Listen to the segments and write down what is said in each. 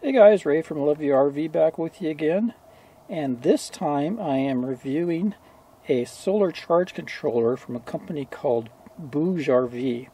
Hey guys, Ray from Love Your RV back with you again. And this time I am reviewing a solar charge controller from a company called Bouge RV.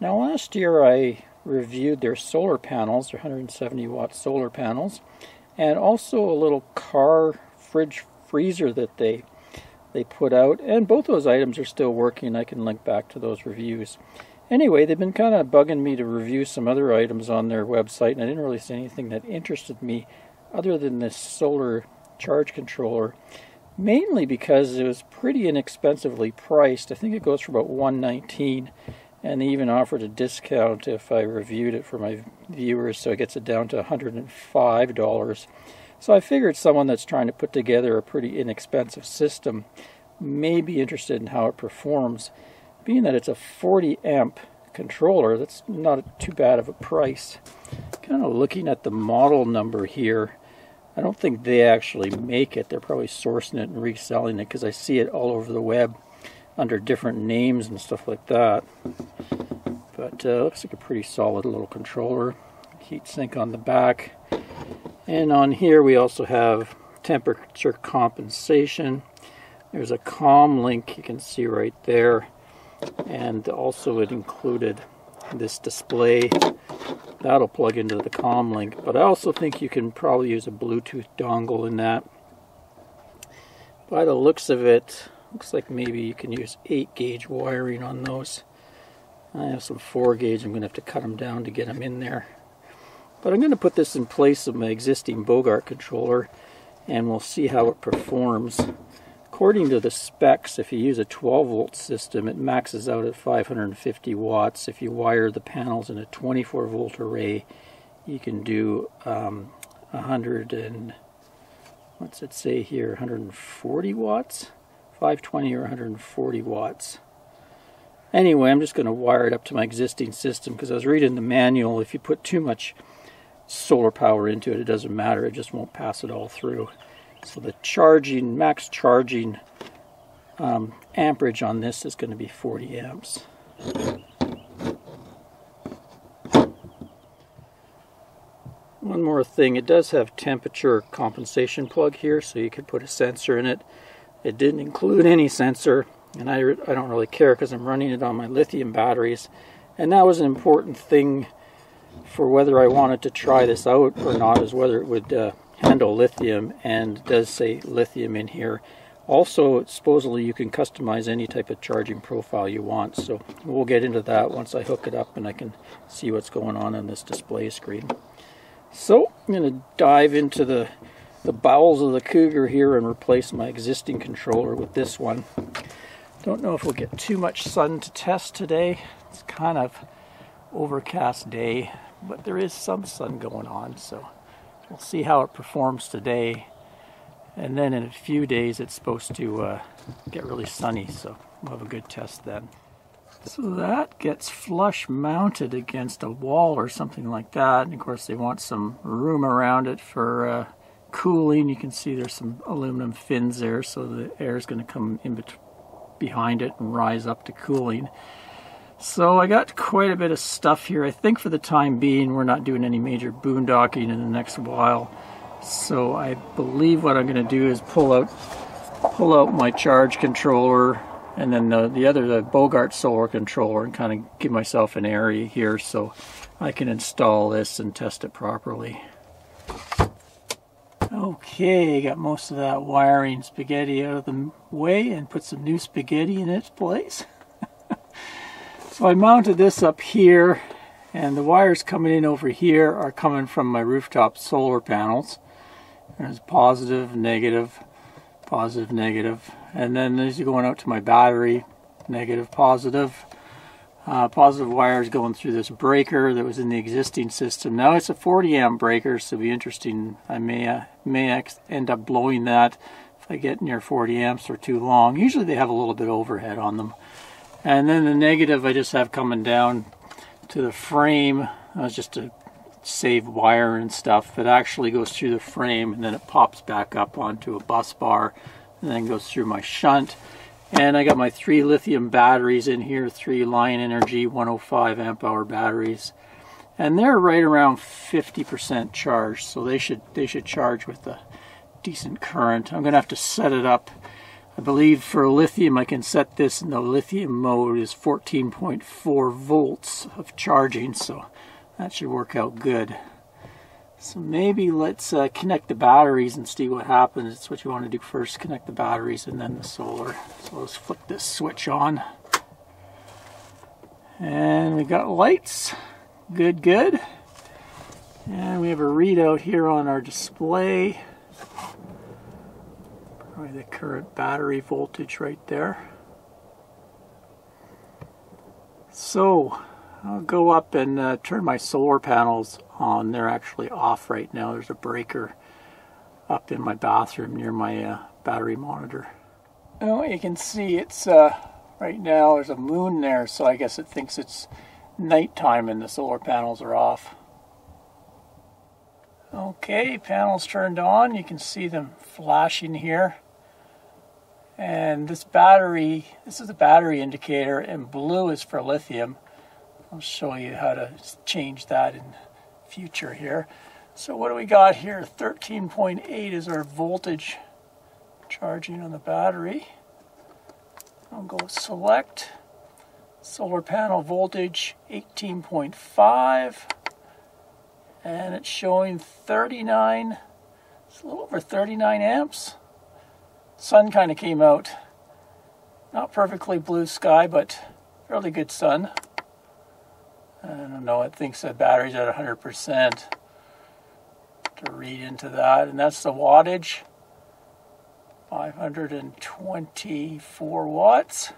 Now last year I reviewed their solar panels, their 170 watt solar panels, and also a little car fridge freezer that they they put out. And both those items are still working. I can link back to those reviews. Anyway, they've been kind of bugging me to review some other items on their website, and I didn't really see anything that interested me other than this solar charge controller, mainly because it was pretty inexpensively priced. I think it goes for about 119 and they even offered a discount if I reviewed it for my viewers, so it gets it down to $105. So I figured someone that's trying to put together a pretty inexpensive system may be interested in how it performs being that it's a 40 amp controller, that's not too bad of a price. Kind of looking at the model number here, I don't think they actually make it. They're probably sourcing it and reselling it because I see it all over the web under different names and stuff like that. But uh, looks like a pretty solid little controller. Heat sink on the back. And on here we also have temperature compensation. There's a COM link you can see right there and also it included this display that'll plug into the com link. But I also think you can probably use a Bluetooth dongle in that. By the looks of it looks like maybe you can use 8 gauge wiring on those. I have some 4 gauge I'm going to have to cut them down to get them in there. But I'm going to put this in place of my existing Bogart controller and we'll see how it performs According to the specs, if you use a 12 volt system, it maxes out at 550 watts. If you wire the panels in a 24 volt array, you can do um, 100 and what's it say here, 140 watts? 520 or 140 watts. Anyway, I'm just going to wire it up to my existing system because I was reading the manual. If you put too much solar power into it, it doesn't matter. It just won't pass it all through. So the charging, max charging um, amperage on this is going to be 40 amps. One more thing, it does have temperature compensation plug here, so you could put a sensor in it. It didn't include any sensor, and I, I don't really care because I'm running it on my lithium batteries. And that was an important thing for whether I wanted to try this out or not, is whether it would uh, handle lithium and does say lithium in here. Also, supposedly you can customize any type of charging profile you want, so we'll get into that once I hook it up and I can see what's going on on this display screen. So, I'm going to dive into the, the bowels of the Cougar here and replace my existing controller with this one. Don't know if we'll get too much sun to test today. It's kind of overcast day, but there is some sun going on, so We'll see how it performs today. And then in a few days it's supposed to uh, get really sunny, so we'll have a good test then. So that gets flush mounted against a wall or something like that. And of course they want some room around it for uh, cooling. You can see there's some aluminum fins there so the air is going to come in behind it and rise up to cooling. So I got quite a bit of stuff here. I think for the time being we're not doing any major boondocking in the next while. So I believe what I'm going to do is pull out pull out my charge controller and then the, the other the Bogart solar controller and kind of give myself an area here so I can install this and test it properly. Okay, got most of that wiring spaghetti out of the way and put some new spaghetti in its place. So I mounted this up here and the wires coming in over here are coming from my rooftop solar panels. There's positive, negative, positive, negative. And then these are going out to my battery, negative, positive. Uh, positive wires going through this breaker that was in the existing system. Now it's a 40 amp breaker, so it'll be interesting. I may uh, may end up blowing that if I get near 40 amps for too long. Usually they have a little bit overhead on them. And then the negative I just have coming down to the frame. Just to save wire and stuff. It actually goes through the frame and then it pops back up onto a bus bar and then goes through my shunt. And I got my three lithium batteries in here, three Lion Energy 105 amp hour batteries. and they're right around 50% charged, so they should they should charge with a decent current. I'm going to have to set it up. I believe for lithium I can set this in the lithium mode is 14.4 volts of charging, so that should work out good. So maybe let's uh, connect the batteries and see what happens. It's what you want to do first, connect the batteries and then the solar. So let's flip this switch on. And we got lights. Good, good. And we have a readout here on our display. The current battery voltage right there. So I'll go up and uh, turn my solar panels on. They're actually off right now. There's a breaker up in my bathroom near my uh, battery monitor. Oh, you can see it's uh, right now there's a moon there, so I guess it thinks it's nighttime and the solar panels are off. Okay, panels turned on. You can see them flashing here. And this battery, this is a battery indicator, and blue is for lithium. I'll show you how to change that in future here. So what do we got here? 13.8 is our voltage charging on the battery. I'll go select solar panel voltage 18.5 and it's showing 39 it's a little over 39 amps sun kind of came out not perfectly blue sky but fairly good sun I don't know, it thinks the battery's at 100% to read into that. And that's the wattage 524 watts.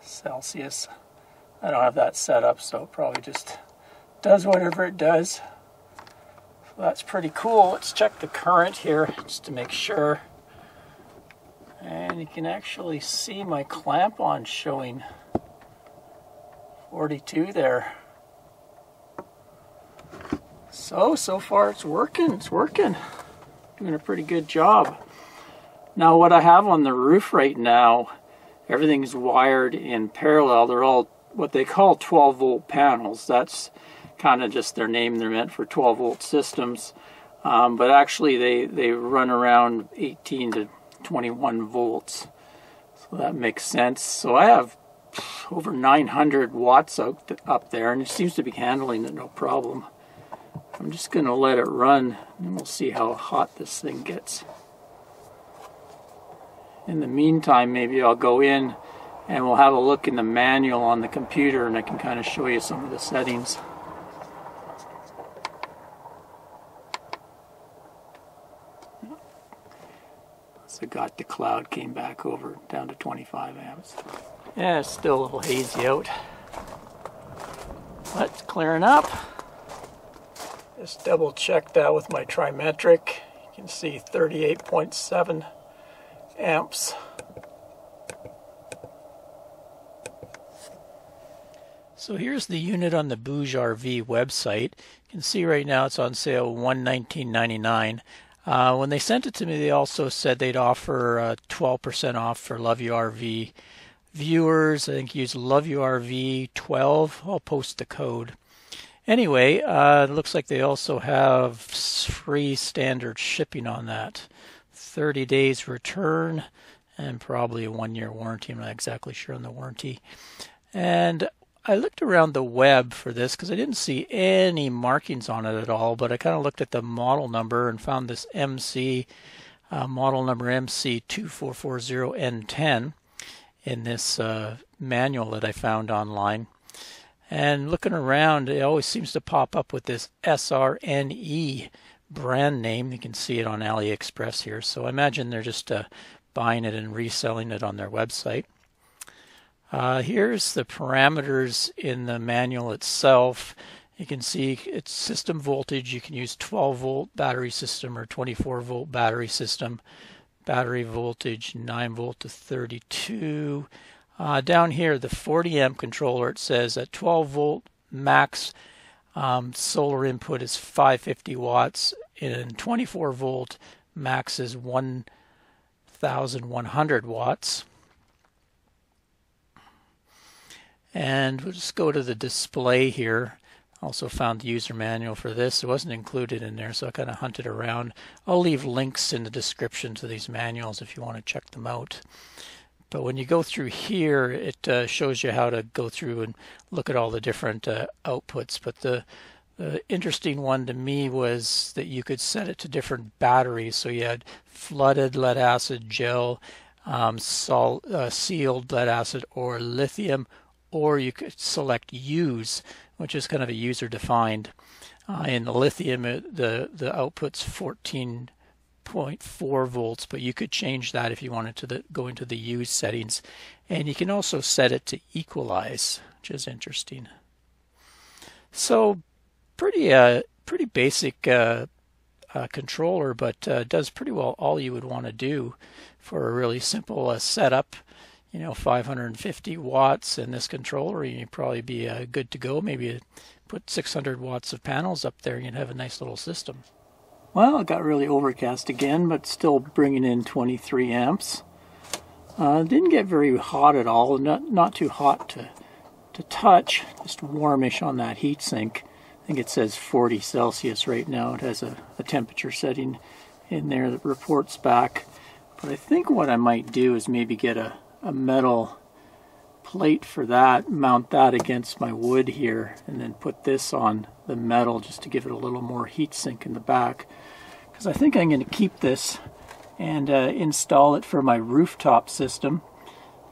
Celsius. I don't have that set up, so it probably just does whatever it does. So that's pretty cool. Let's check the current here just to make sure. And you can actually see my clamp on showing 42 there. So, so far it's working, it's working. Doing a pretty good job. Now what I have on the roof right now, everything's wired in parallel. They're all what they call 12 volt panels. That's kind of just their name. They're meant for 12 volt systems. Um, but actually they, they run around 18 to 21 volts. So that makes sense. So I have over 900 watts up, up there and it seems to be handling it no problem. I'm just going to let it run and we'll see how hot this thing gets. In the meantime, maybe I'll go in and we'll have a look in the manual on the computer and I can kind of show you some of the settings. So got the cloud came back over down to 25 amps. Yeah, it's still a little hazy out. That's clearing up. Just double check that with my trimetric. You can see 38.7 amps. So here's the unit on the Bouge RV website. You can see right now it's on sale 119.99. Uh, when they sent it to me, they also said they'd offer uh, 12% off for Love Your RV viewers. I think use Love Your RV 12. I'll post the code. Anyway, uh, it looks like they also have free standard shipping on that. 30 days return and probably a one year warranty. I'm not exactly sure on the warranty. And I looked around the web for this because I didn't see any markings on it at all, but I kind of looked at the model number and found this MC, uh, model number MC2440N10 in this uh, manual that I found online. And looking around, it always seems to pop up with this SRNE brand name. You can see it on AliExpress here. So I imagine they're just uh, buying it and reselling it on their website. Uh, here's the parameters in the manual itself. You can see its system voltage. You can use 12 volt battery system or 24 volt battery system. Battery voltage 9 volt to 32. Uh, down here, the 40 amp controller, it says at 12 volt max um, solar input is 550 watts, and 24 volt max is 1100 watts. And we'll just go to the display here. Also found the user manual for this. It wasn't included in there, so I kind of hunted around. I'll leave links in the description to these manuals if you want to check them out. But when you go through here, it uh, shows you how to go through and look at all the different uh, outputs. But the, the interesting one to me was that you could set it to different batteries. So you had flooded lead acid gel, um, salt, uh, sealed lead acid, or lithium, or you could select use, which is kind of a user defined. Uh, in the lithium, the the output's 14.4 volts, but you could change that if you wanted to the, go into the use settings, and you can also set it to equalize, which is interesting. So, pretty uh, pretty basic uh, uh, controller, but uh, does pretty well all you would want to do for a really simple uh, setup you know 550 watts in this controller you'd probably be uh, good to go. Maybe put 600 watts of panels up there and you'd have a nice little system. Well it got really overcast again but still bringing in 23 amps. Uh, didn't get very hot at all not not too hot to to touch just warmish on that heat sink. I think it says 40 Celsius right now. It has a, a temperature setting in there that reports back. But I think what I might do is maybe get a a metal plate for that, mount that against my wood here, and then put this on the metal just to give it a little more heat sink in the back. Because I think I'm going to keep this and uh, install it for my rooftop system.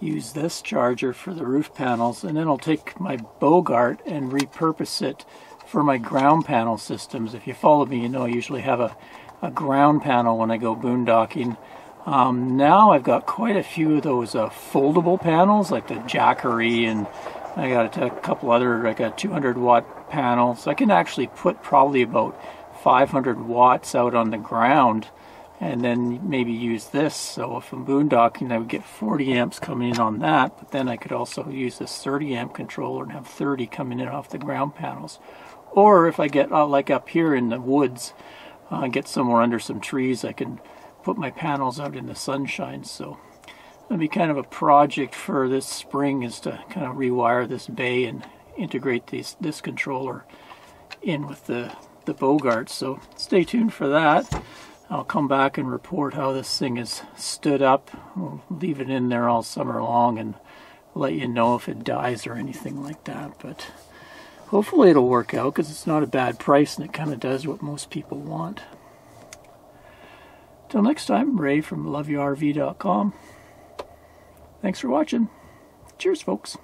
Use this charger for the roof panels, and then I'll take my Bogart and repurpose it for my ground panel systems. If you follow me, you know I usually have a, a ground panel when I go boondocking um, now I've got quite a few of those uh, foldable panels, like the Jackery, and I got a couple other, like a 200 watt panel. So I can actually put probably about 500 watts out on the ground and then maybe use this. So if I'm boondocking, I would get 40 amps coming in on that, but then I could also use this 30 amp controller and have 30 coming in off the ground panels. Or if I get, uh, like up here in the woods, uh, get somewhere under some trees, I can put my panels out in the sunshine. So it'll be kind of a project for this spring is to kind of rewire this bay and integrate these, this controller in with the, the Bogart. So stay tuned for that. I'll come back and report how this thing is stood up. We'll leave it in there all summer long and let you know if it dies or anything like that. But hopefully it'll work out because it's not a bad price and it kind of does what most people want. Till next time, Ray from loveyourRV.com. Thanks for watching. Cheers, folks.